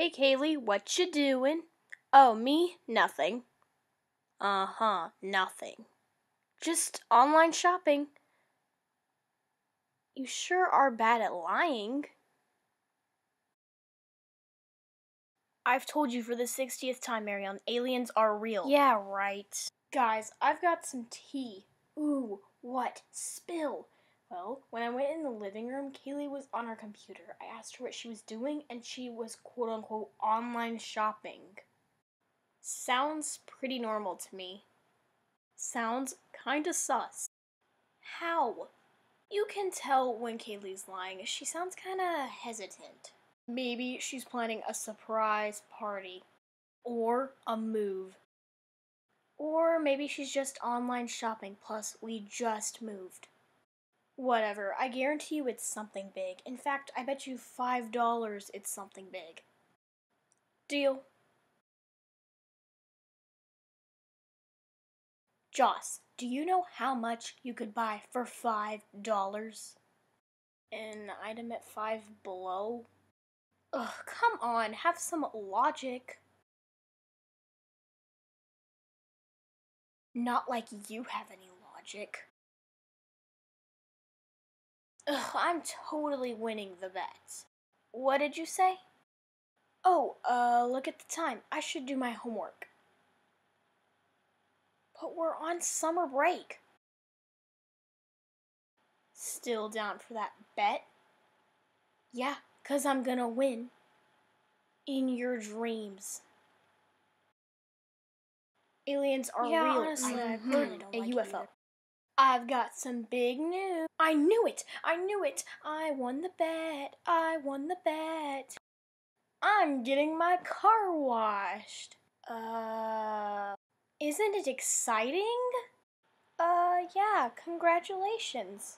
Hey Kaylee, what you doing? Oh, me? Nothing. Uh huh, nothing. Just online shopping. You sure are bad at lying. I've told you for the 60th time, Marion, aliens are real. Yeah, right. Guys, I've got some tea. Ooh, what? Spill. Well, when I went in the living room, Kaylee was on her computer. I asked her what she was doing, and she was quote unquote online shopping. Sounds pretty normal to me. Sounds kinda sus. How? You can tell when Kaylee's lying. She sounds kinda hesitant. Maybe she's planning a surprise party. Or a move. Or maybe she's just online shopping, plus we just moved. Whatever, I guarantee you it's something big. In fact, I bet you $5 it's something big. Deal. Joss, do you know how much you could buy for $5? An item at 5 below? Ugh, come on, have some logic. Not like you have any logic. Ugh, I'm totally winning the bet. What did you say? Oh, uh, look at the time. I should do my homework. But we're on summer break. Still down for that bet? Yeah, because I'm gonna win. In your dreams. Aliens are Yeah, real. honestly, I I really don't a like UFO. either. I've got some big news. I knew it. I knew it. I won the bet. I won the bet. I'm getting my car washed. Uh, isn't it exciting? Uh, yeah, congratulations.